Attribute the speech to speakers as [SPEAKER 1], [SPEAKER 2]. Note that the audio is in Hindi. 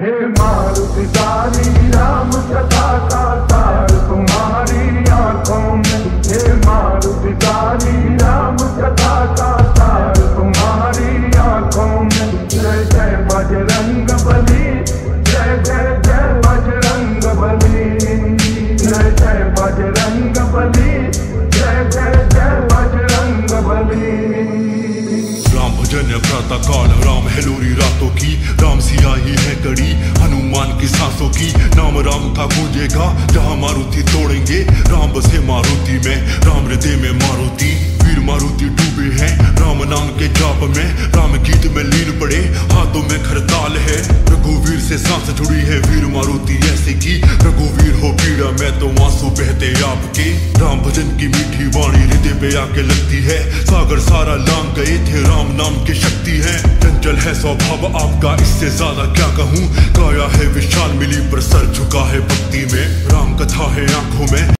[SPEAKER 1] हे मारुति राम बली, जय बली। जय बली
[SPEAKER 2] राम भजन प्रातः काल राम है रातों की, राम सिया ही है कड़ी। हनुमान की सांसों की। नाम राम का। गूंजेगा जहाँ मारुति तोड़ेंगे, राम बसे मारुति में। राम हृदय में मारुति, वीर मारुति डूबे हैं। राम नाम के जाप में, राम गीत में लीन पड़े। हाथों में खरताल है। रघुवीर से सांस जुड़ी है। वीर मारुति ऐसे तो आँसू बहते आपके। राम भजन की मीठी वाणी हृदय पे आके लगती है। सागर सारा लांग गए थे, राम नाम की शक्ति है। चंचल है स्वभाव आपका, इससे ज़्यादा क्या कहूँ? काया है, विशाल, मिली पर सर झुका है भक्ति में। राम कथा है आँखों में।